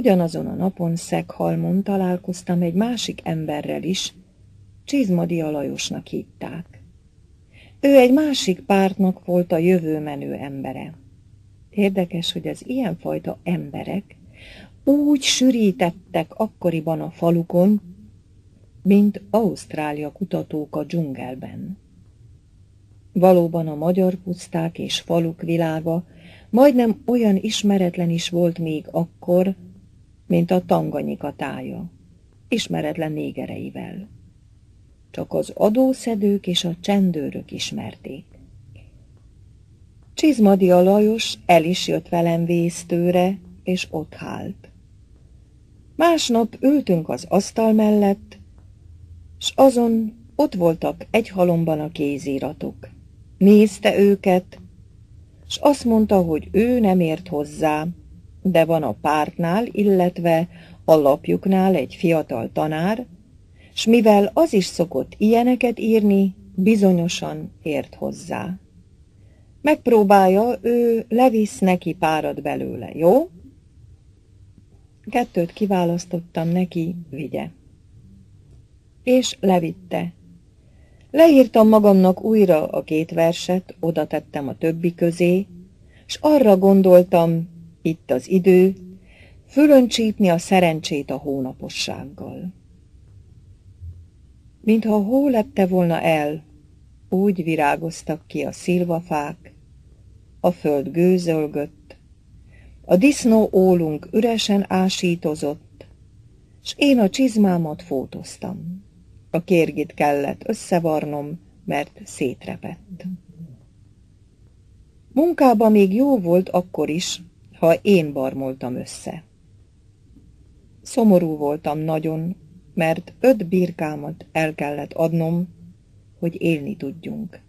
ugyanazon a napon Szeghalmon találkoztam egy másik emberrel is, Csizmadi Alajosnak hitták. Ő egy másik pártnak volt a jövőmenő embere. Érdekes, hogy az ilyenfajta emberek úgy sűrítettek akkoriban a falukon, mint Ausztrália kutatók a dzsungelben. Valóban a magyar puszták és faluk világa majdnem olyan ismeretlen is volt még akkor, mint a Tanganyika tája, ismeretlen négereivel. Csak az adószedők és a csendőrök ismerték. Csizmadia Lajos el is jött velem vésztőre, és ott hált. Másnap ültünk az asztal mellett, s azon ott voltak egy halomban a kéziratok. Nézte őket, s azt mondta, hogy ő nem ért hozzá, de van a pártnál, illetve a lapjuknál egy fiatal tanár, s mivel az is szokott ilyeneket írni, bizonyosan ért hozzá. Megpróbálja, ő levisz neki párat belőle, jó? Kettőt kiválasztottam neki, vigye. És levitte. Leírtam magamnak újra a két verset, oda tettem a többi közé, s arra gondoltam, itt az idő, fölöncsípni a szerencsét a hónapossággal. Mintha a hó lepte volna el, úgy virágoztak ki a szilvafák, a föld gőzölgött, a disznó ólunk üresen ásítozott, s én a csizmámat fótoztam. A kérgit kellett összevarnom, mert szétrepett. Munkába még jó volt akkor is, ha én barmoltam össze. Szomorú voltam nagyon, mert öt birkámat el kellett adnom, hogy élni tudjunk,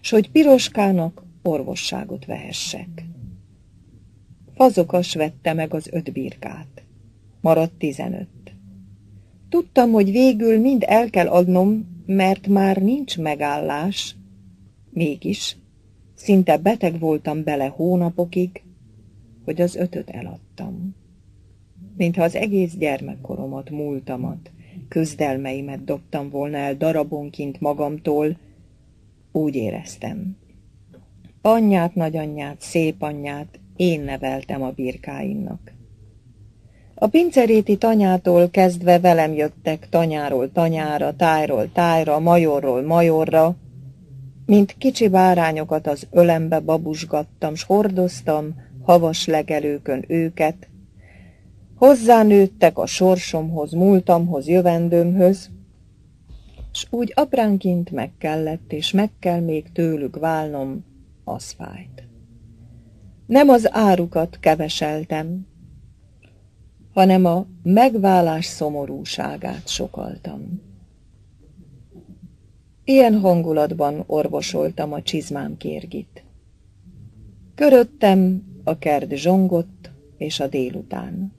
s hogy Piroskának orvosságot vehessek. Fazokas vette meg az öt birkát. Maradt tizenöt. Tudtam, hogy végül mind el kell adnom, mert már nincs megállás. Mégis, szinte beteg voltam bele hónapokig, hogy az ötöt eladtam. Mintha az egész gyermekkoromat, múltamat, közdelmeimet dobtam volna el darabonként magamtól, úgy éreztem. Anyját, nagyanyját, szép anyját én neveltem a birkáimnak. A pinceréti tanyától kezdve velem jöttek tanyáról tanyára, tájról tájra, majorról majorra, mint kicsi bárányokat az ölembe babusgattam, s hordoztam havas legelőkön őket, Hozzánőttek a sorsomhoz, múltamhoz, jövendőmhöz, s úgy apránként meg kellett, és meg kell még tőlük válnom az fájt. Nem az árukat keveseltem, hanem a megválás szomorúságát sokaltam. Ilyen hangulatban orvosoltam a csizmám kérgit. Köröttem a kert zsongott és a délután.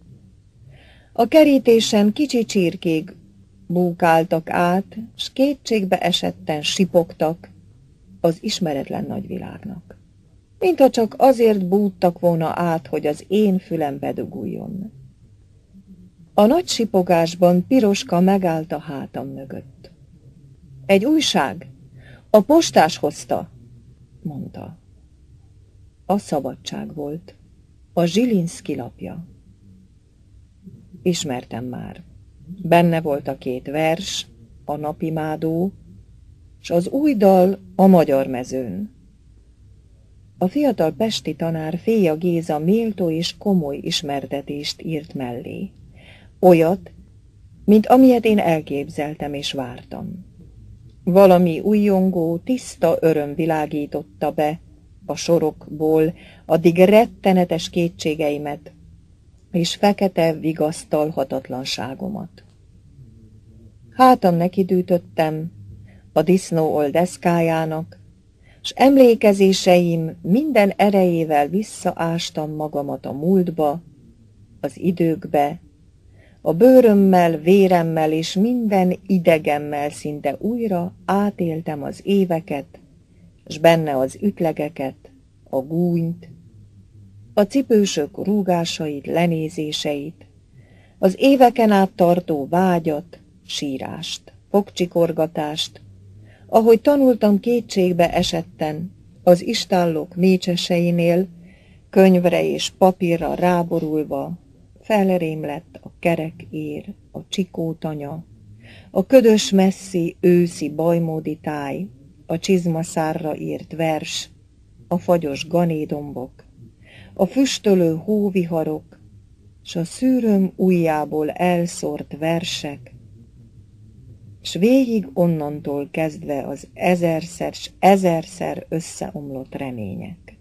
A kerítésen kicsi csirkék búkáltak át, s kétségbe esetten sipogtak az ismeretlen nagyvilágnak. Mintha csak azért búttak volna át, hogy az én fülem beduguljon. A nagy sipogásban piroska megállt a hátam mögött. Egy újság? A postás hozta, mondta. A szabadság volt. A Zsilinszki lapja. Ismertem már. Benne volt a két vers, a napimádó, s az új dal a magyar mezőn. A fiatal pesti tanár Féja Géza méltó és komoly ismertetést írt mellé. Olyat, mint amilyet én elképzeltem és vártam. Valami újongó, tiszta öröm világította be a sorokból addig rettenetes kétségeimet, és fekete vigasztalhatatlanságomat. Hátam nekidűtöttem a disznó oldeszkájának, s emlékezéseim minden erejével visszaástam magamat a múltba, az időkbe, a bőrömmel, véremmel és minden idegemmel szinte újra átéltem az éveket, s benne az ütlegeket, a gúnyt, a cipősök rúgásait, lenézéseit, Az éveken át tartó vágyat, sírást, fogcsikorgatást, ahogy tanultam kétségbe esetten, az istállók mécseseinél, könyvre és papírra ráborulva, felrém lett a kerek ér, a csikótanya, a ködös messzi őszi bajmódi táj, a csizmaszárra írt vers, a fagyos ganédombok, a füstölő hóviharok, s a szűröm ujjából elszórt versek, s végig onnantól kezdve az ezerszer s ezerszer összeomlott remények.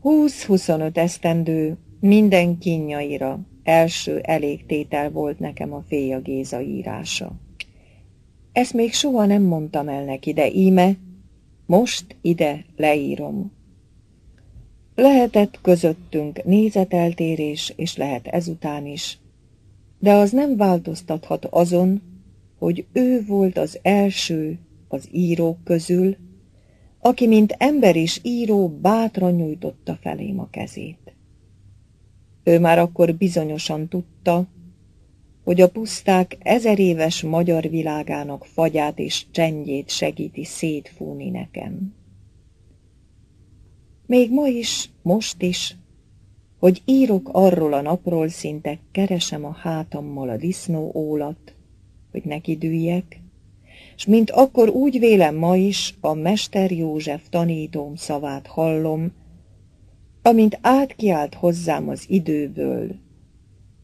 Húsz-huszonöt esztendő minden kínjaira első elégtétel volt nekem a Féja Géza írása. Ezt még soha nem mondtam el neki, de íme, most ide leírom. Lehetett közöttünk nézeteltérés, és lehet ezután is, de az nem változtathat azon, hogy ő volt az első az írók közül, aki mint ember és író bátran nyújtotta felém a kezét. Ő már akkor bizonyosan tudta, hogy a puszták ezer éves magyar világának fagyát és csendjét segíti szétfúni nekem. Még ma is, most is, hogy írok arról a napról, szinte keresem a hátammal a disznó ólat, hogy nekidüljek, s mint akkor úgy vélem ma is, a Mester József tanítóm szavát hallom, amint átkiált hozzám az időből,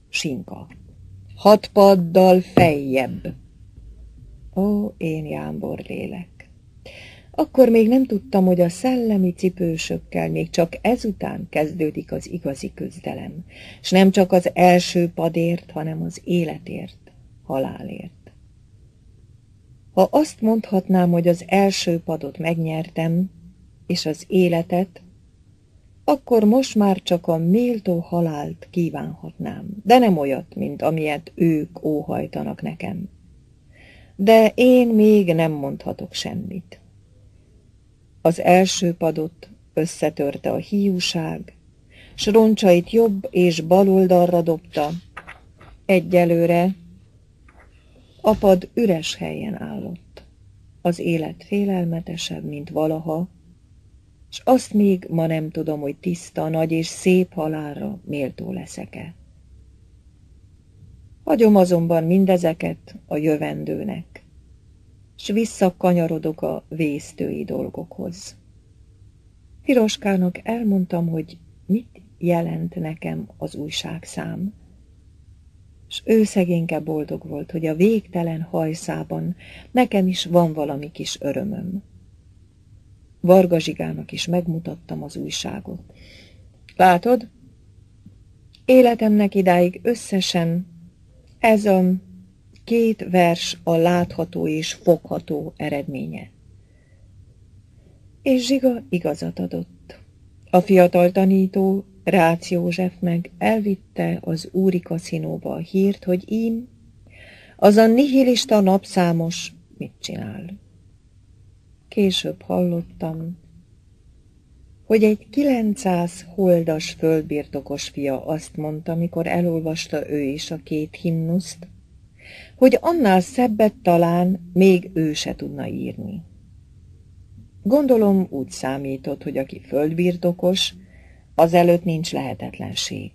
Sinka. Hat paddal fejjebb. Ó, én jámbor lélek. Akkor még nem tudtam, hogy a szellemi cipősökkel még csak ezután kezdődik az igazi küzdelem, s nem csak az első padért, hanem az életért, halálért. Ha azt mondhatnám, hogy az első padot megnyertem, és az életet, akkor most már csak a méltó halált kívánhatnám, de nem olyat, mint amilyet ők óhajtanak nekem. De én még nem mondhatok semmit. Az első padot összetörte a hiúság, s roncsait jobb és bal oldalra dobta. Egyelőre a pad üres helyen állott. Az élet félelmetesebb, mint valaha, s azt még ma nem tudom, hogy tiszta, nagy és szép halálra méltó leszek-e. Hagyom azonban mindezeket a jövendőnek, s visszakanyarodok a vésztői dolgokhoz. Piroskának elmondtam, hogy mit jelent nekem az újságszám, s ő szegényke boldog volt, hogy a végtelen hajszában nekem is van valami kis örömöm. Varga Zsigának is megmutattam az újságot. Látod? Életemnek idáig összesen ez a két vers a látható és fogható eredménye. És Zsiga igazat adott. A fiatal tanító, Rácz József meg elvitte az úri kaszinóba a hírt, hogy én, az a nihilista napszámos mit csinál. Később hallottam, hogy egy 900 holdas földbirtokos fia azt mondta, mikor elolvasta ő is a két himnuszt, hogy annál szebbet talán még ő se tudna írni. Gondolom úgy számított, hogy aki földbirtokos, azelőtt nincs lehetetlenség.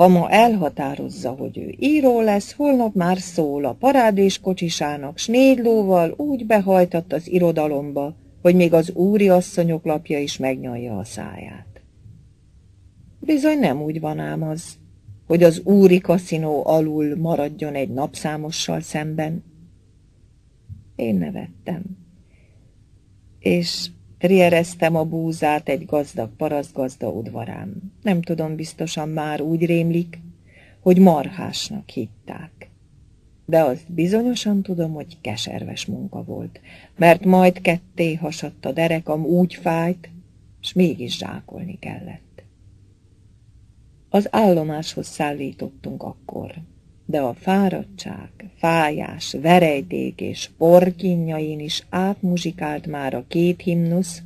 Ha ma elhatározza, hogy ő író lesz, holnap már szól a parádés kocsisának, s négy lóval úgy behajtott az irodalomba, hogy még az úri asszonyok lapja is megnyalja a száját. Bizony nem úgy van ám az, hogy az úri kaszinó alul maradjon egy napszámossal szemben. Én nevettem, és Riereztem a búzát egy gazdag parasztgazda udvarán. Nem tudom, biztosan már úgy rémlik, hogy marhásnak hitták. De azt bizonyosan tudom, hogy keserves munka volt, mert majd ketté hasadt a derekam, úgy fájt, s mégis zsákolni kellett. Az állomáshoz szállítottunk akkor, de a fáradtság, fájás, verejdék és porkinjain is átmuzsikált már a két himnusz,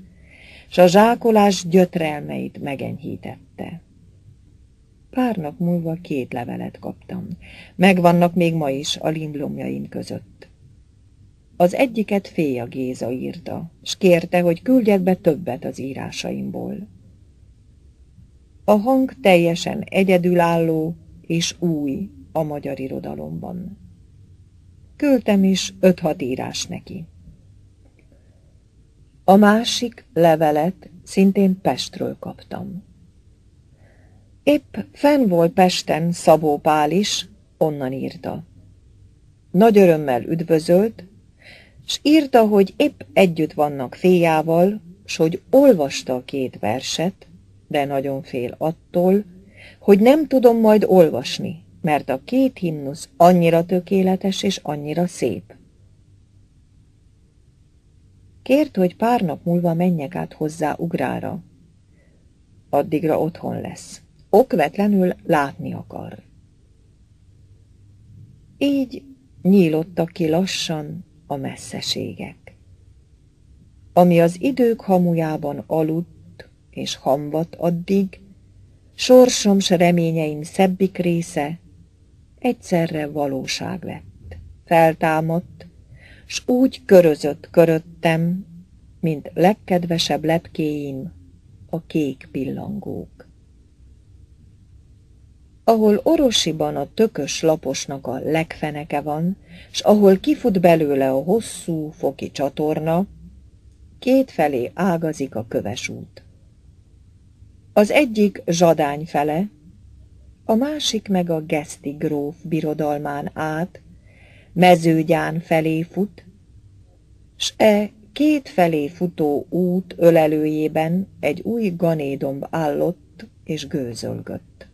s a zsákolás gyötrelmeit megenyhítette. Pár nap múlva két levelet kaptam. Megvannak még ma is a limblomjaim között. Az egyiket Féja Géza írta, s kérte, hogy küldjek be többet az írásaimból. A hang teljesen egyedülálló és új a magyar irodalomban. Küldtem is öt-hat írás neki. A másik levelet szintén Pestről kaptam. Épp fenn volt Pesten Szabó Pál is, onnan írta. Nagy örömmel üdvözölt, s írta, hogy épp együtt vannak féjával, s hogy olvasta a két verset, de nagyon fél attól, hogy nem tudom majd olvasni, mert a két himnusz annyira tökéletes és annyira szép. Kért, hogy pár nap múlva menjek át hozzá ugrára. Addigra otthon lesz. Okvetlenül látni akar. Így nyílottak ki lassan a messzeségek. Ami az idők hamujában aludt és hamvat addig, sorsom s reményeim szebbik része egyszerre valóság lett. Feltámadt, s úgy körözött köröttem, mint legkedvesebb lepkéim, a kék pillangók. Ahol orosiban a tökös laposnak a legfeneke van, s ahol kifut belőle a hosszú foki csatorna, két felé ágazik a köves út. Az egyik zsadány fele, a másik meg a geszti gróf birodalmán át, mezőgyán felé fut, s e két felé futó út ölelőjében egy új ganédomb állott és gőzölgött.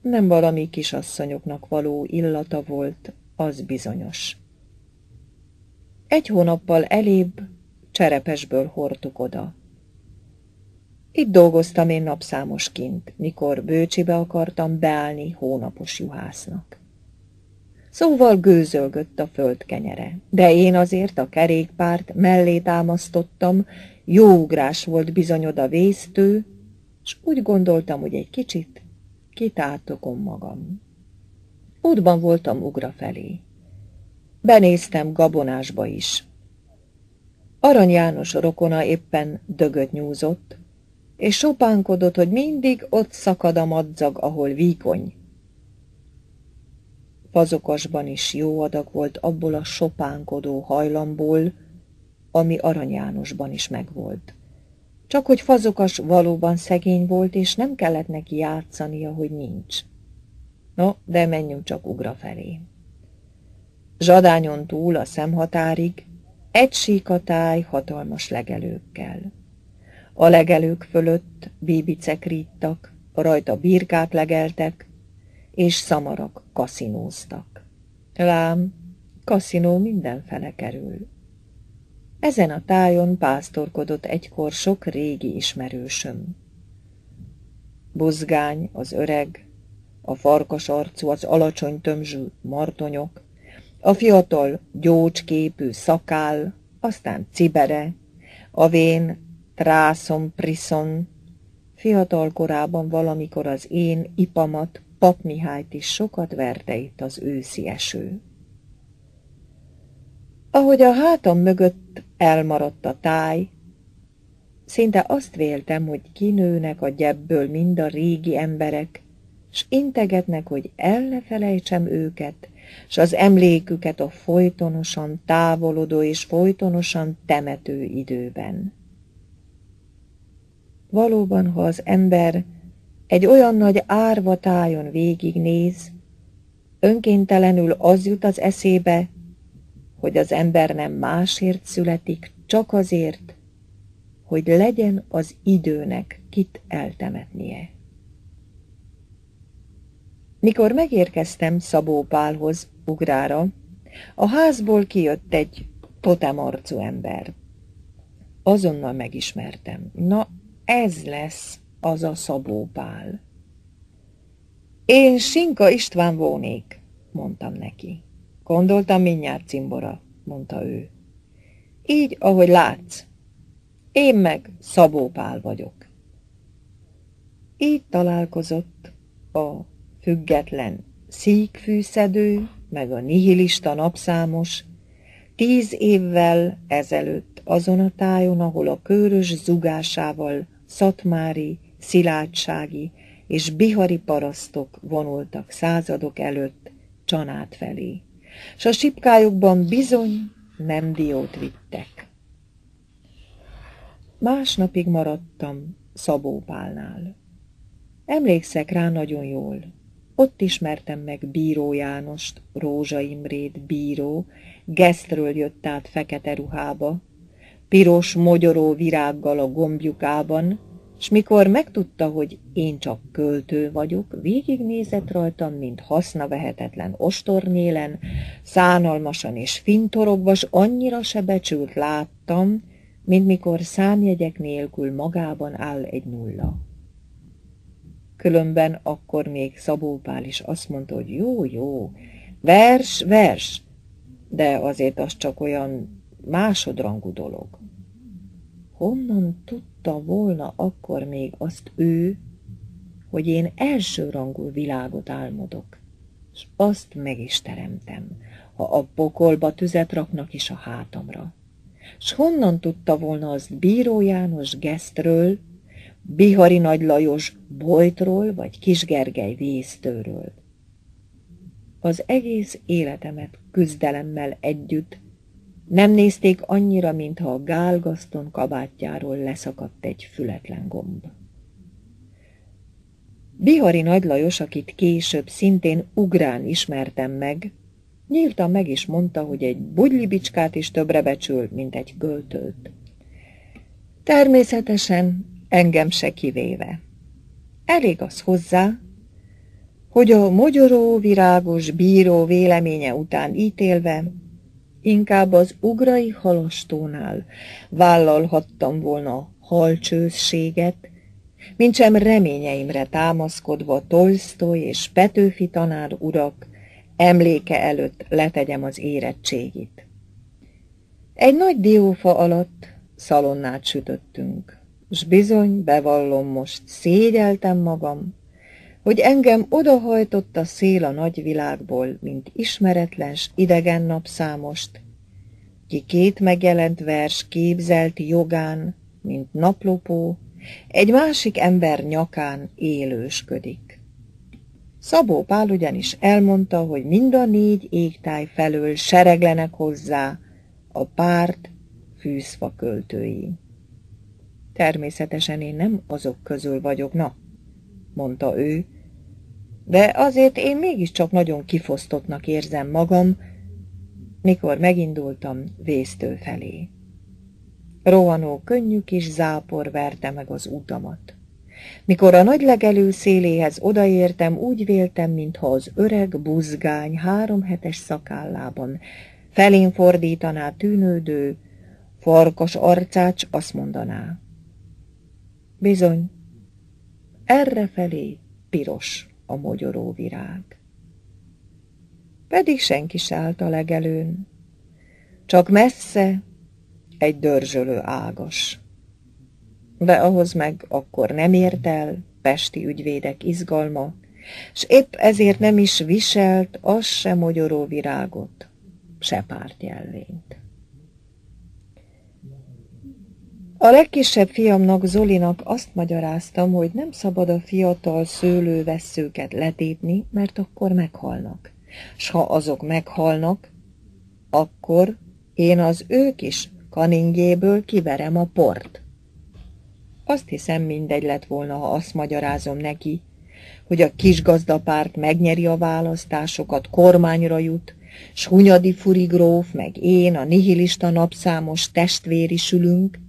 Nem valami kisasszonyoknak való illata volt, az bizonyos. Egy hónappal elébb cserepesből hordtuk oda. Itt dolgoztam én napszámosként, mikor bőcsibe akartam beállni hónapos juhásznak. Szóval gőzölgött a föld kenyere, de én azért a kerékpárt mellé támasztottam, jó ugrás volt bizony oda vésztő, és úgy gondoltam, hogy egy kicsit kitátokom magam. Útban voltam ugra felé. Benéztem gabonásba is. Arany János rokona éppen dögöt nyúzott, és sopánkodott, hogy mindig ott szakad a madzag, ahol víkony. Fazokasban is jó adag volt abból a sopánkodó hajlamból, ami Arany Jánosban is megvolt. Csak hogy fazokas valóban szegény volt, és nem kellett neki játszania, hogy nincs. No, de menjünk csak ugra felé. Zsadányon túl a szemhatárig egy síkatáj hatalmas legelőkkel. A legelők fölött bíbicek ríttak, rajta birkák legeltek, és szamarak kaszinóztak. Lám, kaszinó mindenfele kerül. Ezen a tájon pásztorkodott egykor sok régi ismerősöm. Buzgány, az öreg, a farkas arcú, az alacsony tömzsű martonyok, a fiatal gyócsképű szakál, aztán cibere, a vén Trászom Priszon, fiatal korában valamikor az én ipamat, Pap Mihályt is sokat verte itt az őszi eső. Ahogy a hátam mögött elmaradt a táj, szinte azt véltem, hogy kinőnek a gyebből mind a régi emberek, s integetnek, hogy el ne felejtsem őket, s az emléküket a folytonosan távolodó és folytonosan temető időben. Valóban, ha az ember egy olyan nagy árvatájon végignéz, önkéntelenül az jut az eszébe, hogy az ember nem másért születik, csak azért, hogy legyen az időnek kit eltemetnie. Mikor megérkeztem Szabó Pálhoz, ugrára, a házból kijött egy totemarcú ember. Azonnal megismertem. Na, ez lesz az a Szabó Pál. Én Sinka István vónék, mondtam neki. Gondoltam mindjárt cimbora, mondta ő. Így, ahogy látsz. Én meg Szabó Pál vagyok. így találkozott a független szíkfűszedő, meg a nihilista napszámos, tíz évvel ezelőtt azon a tájon, ahol a körös zugásával szatmári, szilágysági és bihari parasztok vonultak századok előtt csanát felé, s a sipkájukban bizony nem diót vittek. Másnapig maradtam Szabópálnál. Emlékszek rá nagyon jól. Ott ismertem meg Bíró Jánost, Rózsa Imrét bíró, gesztről jött át fekete ruhába, piros mogyoró virággal a gombjukában, s mikor megtudta, hogy én csak költő vagyok, végignézett rajtam, mint hasznavehetetlen ostornyélen, szánalmasan és fintorogva, s annyira se becsült láttam, mint mikor számjegyek nélkül magában áll egy nulla. Különben akkor még Szabó is azt mondta, hogy jó, jó, vers, vers, de azért az csak olyan másodrangú dolog. Honnan tudta volna akkor még azt ő, hogy én elsőrangú világot álmodok, és azt meg is teremtem, ha a pokolba tüzet raknak is a hátamra. S honnan tudta volna azt Bíró János Gesztről, Bihari Nagy Lajos Bojtról vagy Kisgergely Vésztőről? Az egész életemet küzdelemmel együtt nem nézték annyira, mintha a gálgaszton kabátjáról leszakadt egy fületlen gomb. Bihari Nagy Lajos, akit később szintén ugrán ismertem meg, nyíltan meg is mondta, hogy egy bugylibicskát is többre becsül, mint egy költőt. Természetesen engem se kivéve. Elég az hozzá, hogy a mogyoró virágos bíró véleménye után ítélve inkább az ugrai halastónál vállalhattam volna halcsősséget, mint sem reményeimre támaszkodva Tolstoy és Petőfi tanár urak emléke előtt letegyem az érettségit. Egy nagy diófa alatt szalonnát sütöttünk, s bizony, bevallom most, szégyeltem magam, hogy engem odahajtott a szél a nagyvilágból, mint ismeretlen idegen napszámost, ki két megjelent vers képzelt jogán, mint naplopó, egy másik ember nyakán élősködik. Szabó Pál ugyanis elmondta, hogy mind a négy égtáj felől sereglenek hozzá a párt fűzfa költői. Természetesen én nem azok közül vagyok, na, mondta ő, de azért én mégiscsak nagyon kifosztottnak érzem magam, mikor megindultam vésztő felé. Rohanó könnyű kis zápor verte meg az utamat. Mikor a nagy legelő széléhez odaértem, úgy véltem, mintha az öreg buzgány három hetes szakállában felén fordítaná tűnődő, farkas arcács azt mondaná. Bizony, erre felé piros a mogyoró virág. Pedig senki se állt a legelőn, csak messze egy dörzsölő ágas. De ahhoz meg akkor nem ért el pesti ügyvédek izgalma, s épp ezért nem is viselt az se mogyoró virágot, se pártjelvényt. A legkisebb fiamnak, Zolinak azt magyaráztam, hogy nem szabad a fiatal szőlővesszőket letépni, mert akkor meghalnak. S ha azok meghalnak, akkor én az ők is kaningjéből kiverem a port. Azt hiszem mindegy lett volna, ha azt magyarázom neki, hogy a kisgazdapárt megnyeri a választásokat, kormányra jut, s Hunyadi furigróf, meg én, a nihilista napszámos testvéri sülünk,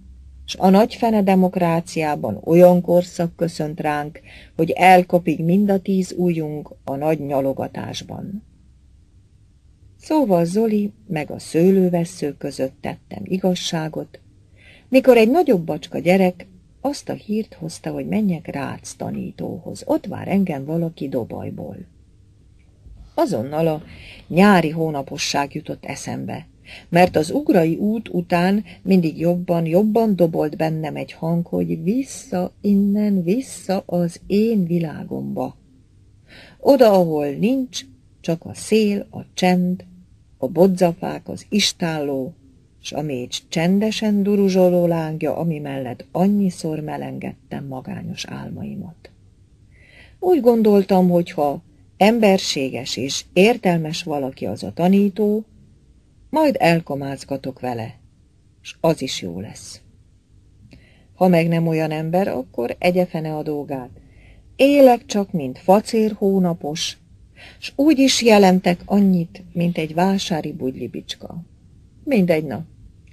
s a nagyfene demokráciában olyan korszak köszönt ránk, hogy elkopig mind a tíz ujjunk a nagy nyalogatásban. Szóval Zoli meg a szőlővessző között tettem igazságot, mikor egy nagyobb bacska gyerek azt a hírt hozta, hogy menjek Rácz tanítóhoz. Ott vár engem valaki Dobajból. Azonnal a nyári hónaposság jutott eszembe, mert az ugrai út után mindig jobban, jobban dobolt bennem egy hang, hogy vissza innen, vissza az én világomba. Oda, ahol nincs, csak a szél, a csend, a bodzafák, az istálló, s a mécs csendesen duruzsoló lángja, ami mellett annyiszor melengettem magányos álmaimat. Úgy gondoltam, hogy ha emberséges és értelmes valaki az a tanító, majd elkomázgatok vele, és az is jó lesz. Ha meg nem olyan ember, akkor egyefene a dolgát. Élek csak, mint facér hónapos, s úgy is jelentek annyit, mint egy vásári bugylibicska. Mindegy nap,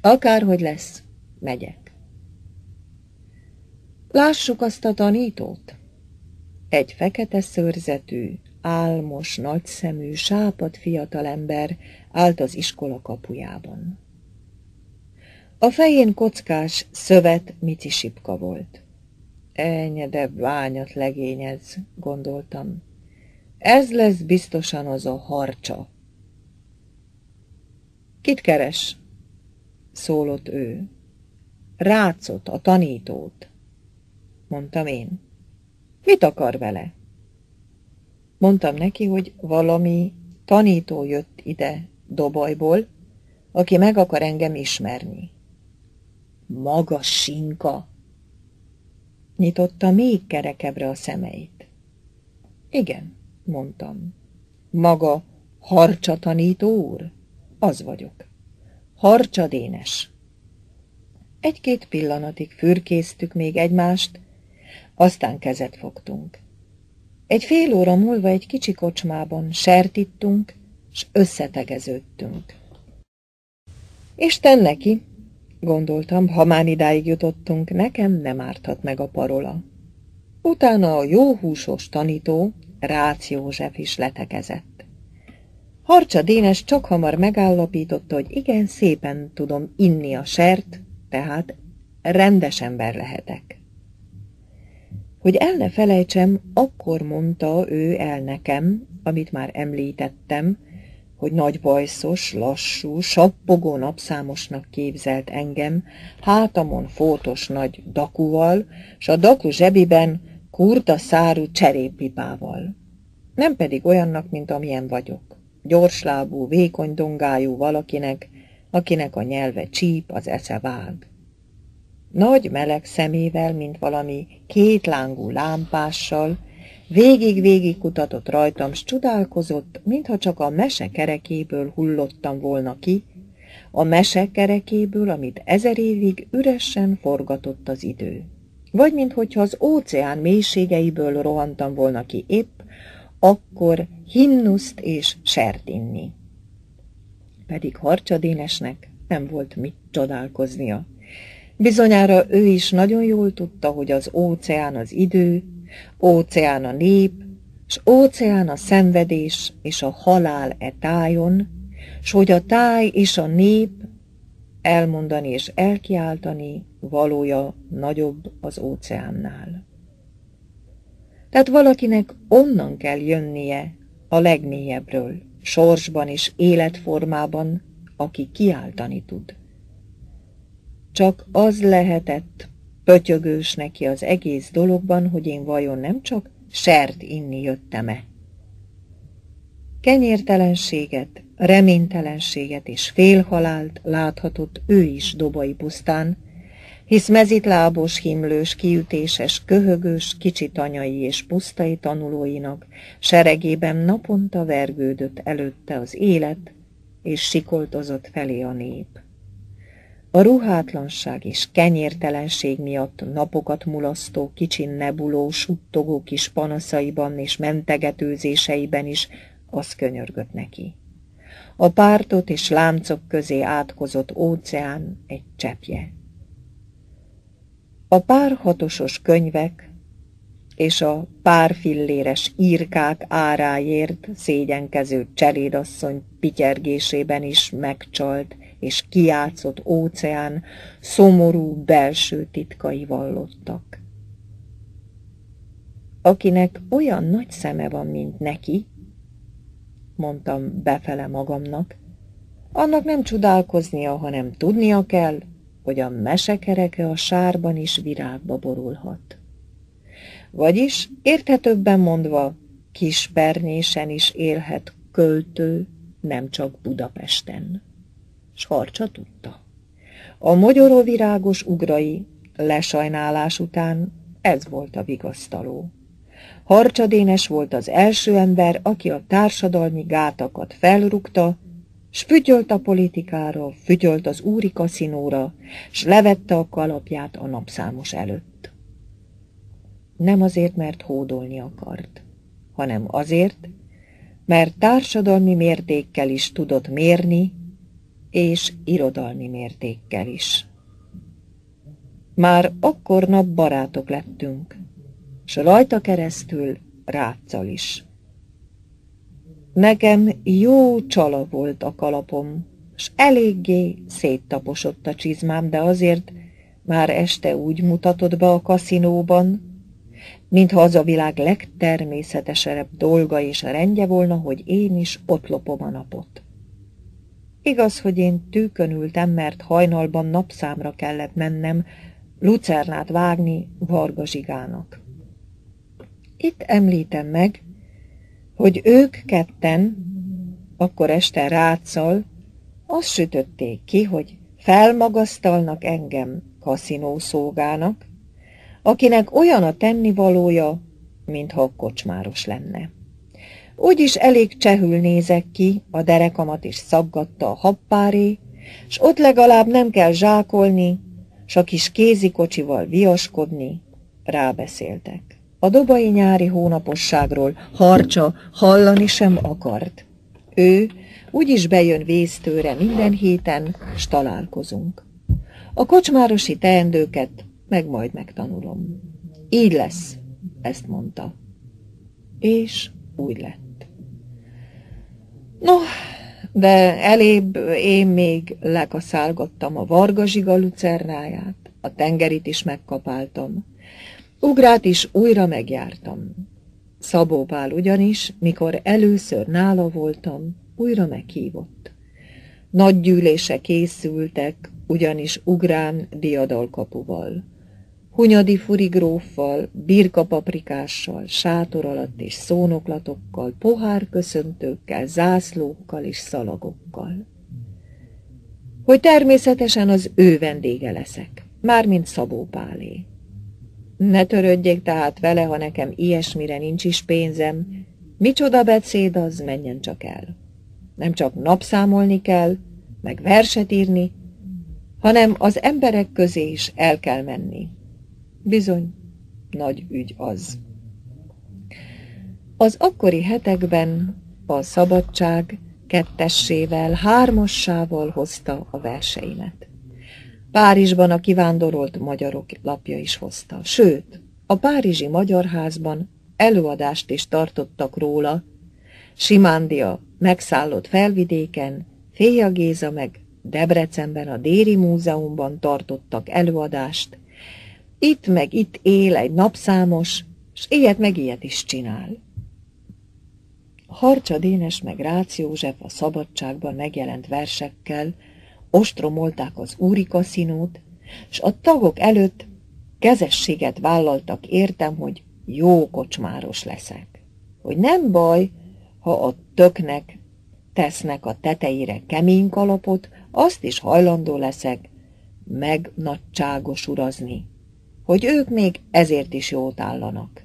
akárhogy lesz, megyek. Lássuk azt a tanítót. Egy fekete szőrzetű, álmos, nagyszemű, sápad fiatalember állt az iskola kapujában. A fején kockás, szövet mici sipka volt. Enyedebb ványat legényez, gondoltam. Ez lesz biztosan az a harcsa. Kit keres? szólott ő. Rácot, a tanítót, mondtam én. Mit akar vele? Mondtam neki, hogy valami tanító jött ide Dobajból, aki meg akar engem ismerni. Magas sinka! Nyitotta még kerekebbre a szemeit. Igen, mondtam. Maga harcsa tanító úr? Az vagyok. Harcsa Dénes. Egy-két pillanatig fürkésztük még egymást, aztán kezet fogtunk. Egy fél óra múlva egy kicsi kocsmában sertittunk, s összetegeződtünk. Isten neki, gondoltam, ha már idáig jutottunk, nekem nem árthat meg a parola. Utána a jóhúsos tanító, Rácz József is letekezett. Harcsa Dénes csak hamar megállapította, hogy igen szépen tudom inni a sert, tehát rendes ember lehetek. Hogy el ne felejtsem, akkor mondta ő el nekem, amit már említettem, hogy nagy lassú, sappogó napszámosnak képzelt engem, hátamon fótos nagy dakuval, s a daku zsebiben kurta szárú cserépipával. Nem pedig olyannak, mint amilyen vagyok. Gyorslábú, vékony dongájú valakinek, akinek a nyelve csíp, az esze vág. Nagy meleg szemével, mint valami kétlángú lámpással, Végig-végig kutatott rajtam, s csodálkozott, mintha csak a mese kerekéből hullottam volna ki, a mese kerekéből, amit ezer évig üresen forgatott az idő. Vagy minthogyha az óceán mélységeiből rohantam volna ki épp, akkor hinnuszt és sert. Pedig Harcsadénesnek nem volt mit csodálkoznia. Bizonyára ő is nagyon jól tudta, hogy az óceán az idő, óceán a nép, s óceán a szenvedés és a halál e tájon, s hogy a táj és a nép elmondani és elkiáltani valója nagyobb az óceánnál. Tehát valakinek onnan kell jönnie a legnélyebbről, sorsban és életformában, aki kiáltani tud. Csak az lehetett Pötyögős neki az egész dologban, hogy én vajon nem csak sert inni jöttem-e. Kenyértelenséget, reménytelenséget és félhalált láthatott ő is dobai pusztán, hisz mezitlábos, himlős, kiütéses, köhögős, kicsit anyai és pusztai tanulóinak seregében naponta vergődött előtte az élet, és sikoltozott felé a nép. A ruhátlanság és kenyértelenség miatt napokat mulasztó, kicsin nebuló, suttogó kis panaszaiban és mentegetőzéseiben is az könyörgött neki. A pártot és lámcok közé átkozott óceán egy cseppje. A párhatosos könyvek és a párfilléres írkák áráért szégyenkező cselédasszony pityergésében is megcsalt, és kiátszott óceán szomorú belső titkai vallottak. Akinek olyan nagy szeme van, mint neki, mondtam befele magamnak, annak nem csodálkoznia, hanem tudnia kell, hogy a mesekereke a sárban is virágba borulhat. Vagyis, érthetőbben mondva, Kispernésen is élhet költő, nem csak Budapesten. S Harcsa tudta. A mogyoróvirágos ugrai lesajnálás után ez volt a vigasztaló. Harcsadénes volt az első ember, aki a társadalmi gátakat felrúgta, s fügyölt a politikára, fügyölt az úri kaszinóra, s levette a kalapját a napszámos előtt. Nem azért, mert hódolni akart, hanem azért, mert társadalmi mértékkel is tudott mérni, és irodalmi mértékkel is. Már akkor nap barátok lettünk, s rajta keresztül ráccal is. Nekem jó csala volt a kalapom, s eléggé széttaposott a csizmám, de azért már este úgy mutatott be a kaszinóban, mintha az a világ legtermészetesebb dolga és rendje volna, hogy én is ott lopom a napot. Igaz, hogy én tűkön ültem, mert hajnalban napszámra kellett mennem, lucernát vágni Varga Zsigának. Itt említem meg, hogy ők ketten, akkor este ráccal, azt sütötték ki, hogy felmagasztalnak engem kaszinószógának, akinek olyan a tennivalója, mintha kocsmáros lenne. Úgyis elég csehül nézek ki, a derekamat is szaggatta a happáré, s ott legalább nem kell zsákolni, s a kis kézikocsival viaskodni, rábeszéltek. A dobai nyári hónaposságról harcsa hallani sem akart. Ő úgyis bejön vésztőre minden héten, s találkozunk. A kocsmárosi teendőket meg majd megtanulom. Így lesz, ezt mondta. És úgy lett. No, de elébb én még lekaszálgattam a Varga Zsiga lucernáját, a tengerit is megkapáltam. Ugrát is újra megjártam. Szabó Pál ugyanis, mikor először nála voltam, újra meghívott. Nagy gyűlése készültek, ugyanis ugrán diadalkapuval. Hunyadi furigróffal, birkapaprikással, sátor alatt és szónoklatokkal, pohárköszöntőkkel, zászlókkal és szalagokkal. Hogy természetesen az ő vendége leszek, mármint Szabó Pálé. Ne törődjék tehát vele, ha nekem ilyesmire nincs is pénzem. Micsoda beszéd az, menjen csak el. Nem csak napszámolni kell, meg verset írni, hanem az emberek közé is el kell menni. Bizony, nagy ügy az. Az akkori hetekben a szabadság kettessével, hármassával hozta a verseimet. Párizsban a kivándorolt magyarok lapja is hozta. Sőt, a Párizsi Magyar Házban előadást is tartottak róla, Simándia megszállott felvidéken, Féja Géza meg Debrecenben a Déri Múzeumban tartottak előadást, itt meg itt él egy napszámos, s ilyet meg ilyet is csinál. Harcsa Dénes meg Rácz József a szabadságban megjelent versekkel, ostromolták az úri kaszinót, s a tagok előtt kezességet vállaltak értem, hogy jó kocsmáros leszek. Hogy nem baj, ha a töknek tesznek a tetejére kemény kalapot, azt is hajlandó leszek meg nagyságos urazni, hogy ők még ezért is jót állanak.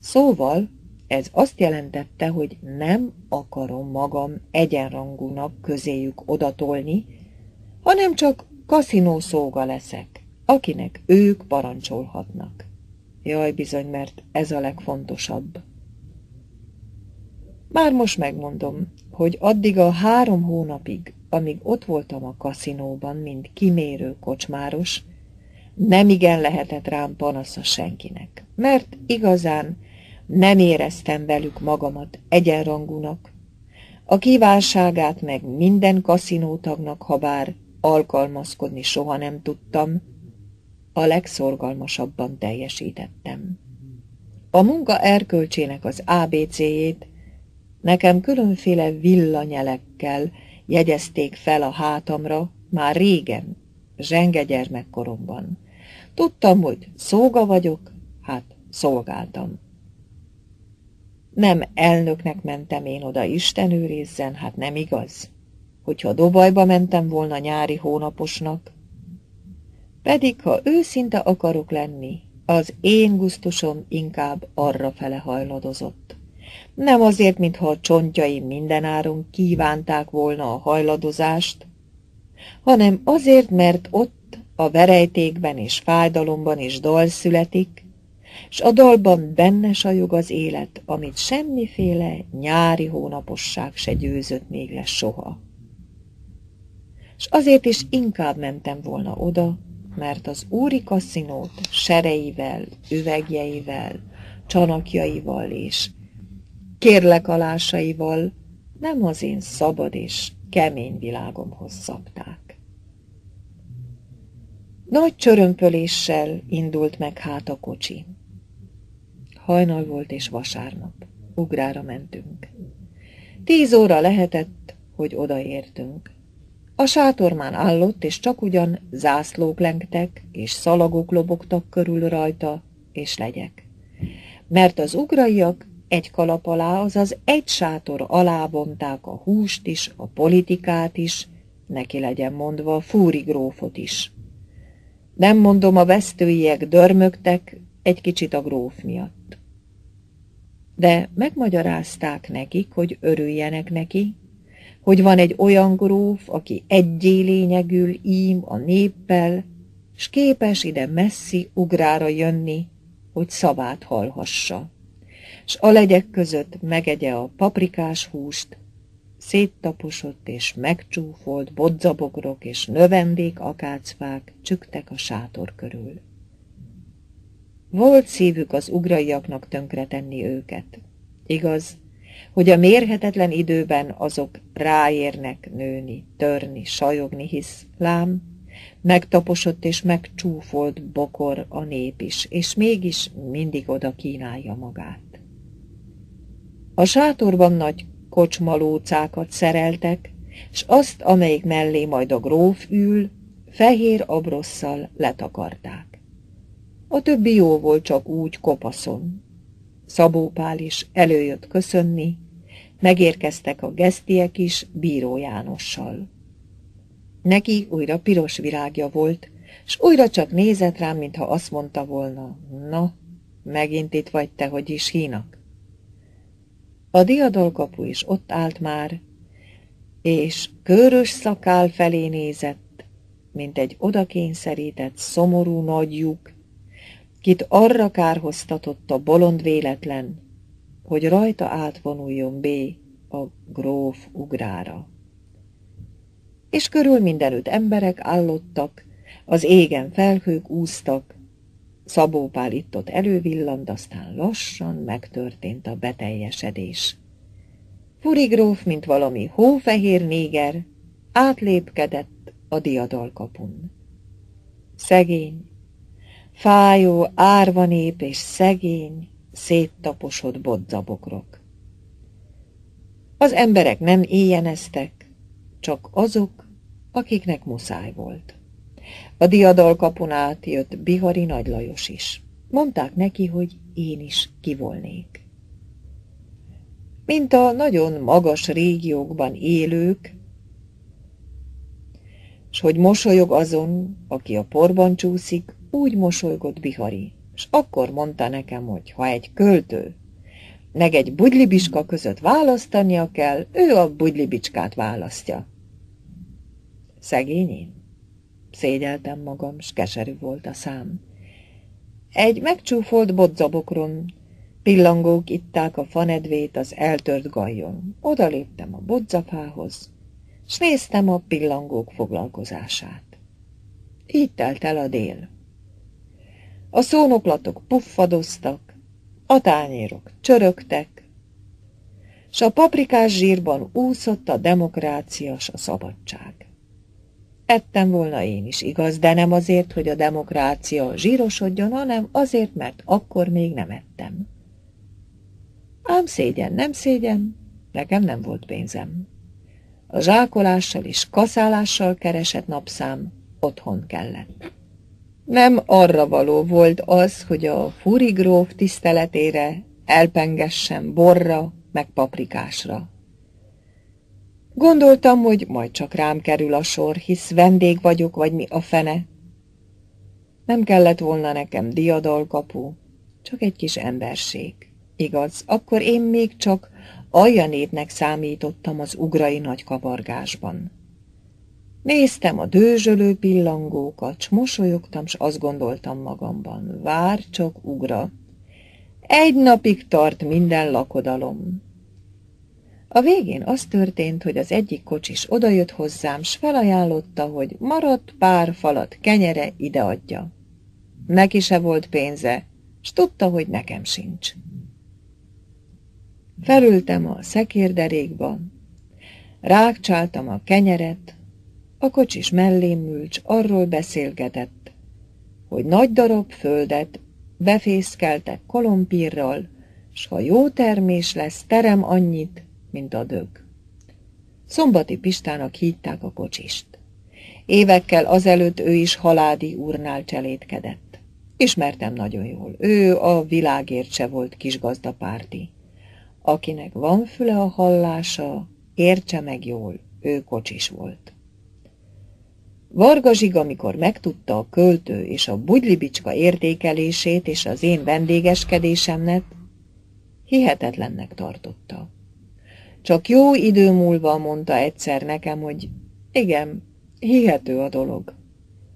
Szóval ez azt jelentette, hogy nem akarom magam egyenrangúnak közéjük odatolni, hanem csak kaszinó szóga leszek, akinek ők parancsolhatnak. Jaj, bizony, mert ez a legfontosabb. Már most megmondom, hogy addig a három hónapig, amíg ott voltam a kaszinóban, mint kimérő kocsmáros, nem igen lehetett rám panasza senkinek, mert igazán nem éreztem velük magamat egyenrangúnak. A kívánságát meg minden kaszinótagnak, ha bár alkalmazkodni soha nem tudtam, a legszorgalmasabban teljesítettem. A munka erkölcsének az ABC-jét nekem különféle villanyelekkel, jegyezték fel a hátamra már régen, zsenge gyermekkoromban. Tudtam, hogy szóga vagyok, hát szolgáltam. Nem elnöknek mentem én oda, Isten őrizzen, hát nem igaz. Hogyha Dobajba mentem volna nyári hónaposnak, pedig, ha őszinte akarok lenni, az én gusztusom inkább arra fele hajladozott. Nem azért, mintha a csontjaim mindenáron kívánták volna a hajladozást, hanem azért, mert ott a verejtékben és fájdalomban is dal születik, s a dalban benne sajog az élet, amit semmiféle nyári hónaposság se győzött még le soha. És azért is inkább mentem volna oda, mert az úri kaszinót sereivel, üvegjeivel, csanakjaival és kérlekalásaival nem az én szabad és kemény világomhoz szabták. Nagy csörömpöléssel indult meg hát a kocsi. Hajnal volt és vasárnap. Ugrára mentünk. Tíz óra lehetett, hogy odaértünk. A sátor már állott, és csak ugyan zászlók lengtek, és szalagok lobogtak körül rajta, és legyek. Mert az ugraiak egy kalap alá, azaz egy sátor alá vonták a húst is, a politikát is, neki legyen mondva fúri grófot is. Nem mondom, a vesztőiek dörmögtek egy kicsit a gróf miatt. De megmagyarázták nekik, hogy örüljenek neki, hogy van egy olyan gróf, aki egyé lényegül ím a néppel, s képes ide messzi ugrára jönni, hogy szavát hallhassa. S a legyek között megegye a paprikás húst, széttaposott és megcsúfolt bodzabogrok és növendék akácfák csüktek a sátor körül. Volt szívük az ugraiaknak tönkretenni őket. Igaz, hogy a mérhetetlen időben azok ráérnek nőni, törni, sajogni, hisz lám, megtaposott és megcsúfolt bokor a nép is, és mégis mindig oda kínálja magát. A sátorban nagy kocsmalócákat szereltek, s azt, amelyik mellé majd a gróf ül, fehér abrosszal letakarták. A többi jó volt csak úgy kopaszon, Szabó is előjött köszönni, megérkeztek a gesztiek is Bíró Jánossal. Neki újra piros virágja volt, s újra csak nézett rám, mintha azt mondta volna, na, megint itt vagy te, hogy is hínak. A diadalkapu is ott állt már, és körös szakál felé nézett, mint egy odakényszerített, szomorú nagy lyuk, kit arra kárhoztatott a bolond véletlen, hogy rajta átvonuljon B a gróf ugrára. És körül mindenütt emberek állottak, az égen felhők úztak, Szabó Pál itt-ott elővillant, aztán lassan megtörtént a beteljesedés. Furi gróf, mint valami hófehér néger, átlépkedett a diadalkapun. Szegény, Fájó, árva nép és szegény, széttaposott bodzabokrok. Az emberek nem éjjeneztek, csak azok, akiknek muszáj volt. A diadal kapun át jött Bihari Nagy Lajos is. Mondták neki, hogy én is kivolnék. Mint a nagyon magas régiókban élők, s hogy mosolyog azon, aki a porban csúszik, úgy mosolygott Bihari, és akkor mondta nekem, hogy ha egy költő meg egy budlibiska között választania kell, ő a budlibicskát választja. Szegény én? Szégyeltem magam, s keserű volt a szám. Egy megcsúfolt bodzabokron, pillangók itták a fanedvét az eltört gajjon. Oda léptem a bodzafához, s néztem a pillangók foglalkozását. Így telt el a dél. A szónoklatok puffadoztak, a tányérok csörögtek, s a paprikás zsírban úszott a demokrácia s a szabadság. Ettem volna én is, igaz, de nem azért, hogy a demokrácia zsírosodjon, hanem azért, mert akkor még nem ettem. Ám szégyen, nem szégyen, nekem nem volt pénzem. A zsákolással és kaszálással keresett napszám otthon kellett. Nem arra való volt az, hogy a furigróf tiszteletére elpengessen borra, meg paprikásra. Gondoltam, hogy majd csak rám kerül a sor, hisz vendég vagyok, vagy mi a fene. Nem kellett volna nekem diadalkapu, csak egy kis emberség. Igaz, akkor én még csak aljanétnek számítottam az ugrai nagy kavargásban. Néztem a dőzsölő pillangókat, s mosolyogtam, s azt gondoltam magamban, vár csak ugra. Egy napig tart minden lakodalom. A végén az történt, hogy az egyik kocsis odajött hozzám, s felajánlotta, hogy maradt pár falat kenyere ideadja. Neki se volt pénze, s tudta, hogy nekem sincs. Felültem a szekérderékba, rákcsáltam a kenyeret, a kocsis mellém ült, arról beszélgetett, hogy nagy darab földet befészkeltek kolompírral, s ha jó termés lesz, terem annyit, mint a dög. Szombati Pistának hívták a kocsist. Évekkel azelőtt ő is haládi úrnál cselédkedett. Ismertem nagyon jól. Ő a világért se volt kisgazdapárti. Akinek van füle a hallása, értse meg jól, ő kocsis volt. Varga Zsig, amikor megtudta a költő és a bugylibicska értékelését és az én vendégeskedésemnek, hihetetlennek tartotta. Csak jó idő múlva mondta egyszer nekem, hogy igen, hihető a dolog.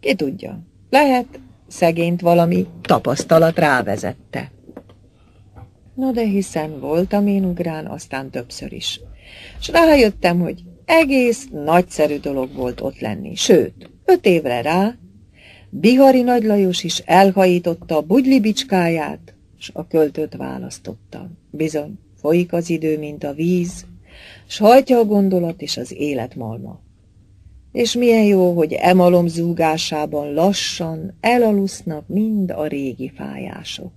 Ki tudja, lehet, szegényt valami tapasztalat rávezette. Na de hiszen voltam én ugrán, aztán többször is. S rájöttem, hogy egész nagyszerű dolog volt ott lenni. Sőt, öt évre rá, Bihari Nagy Lajos is elhajította a bugylibicskáját, s a költőt választotta. Bizony, folyik az idő, mint a víz, s hajtja a gondolat és az élet malma. És milyen jó, hogy emalom zúgásában lassan elalusznak mind a régi fájások.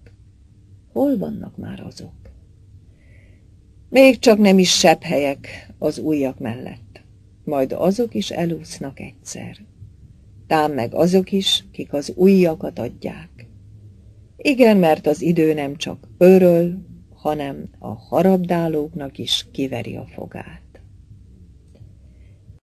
Hol vannak már azok? Még csak nem is sebb helyek az újak mellett. Majd azok is elúsznak egyszer. Tám meg azok is, kik az újakat adják. Igen, mert az idő nem csak öröl, hanem a harabdálóknak is kiveri a fogát.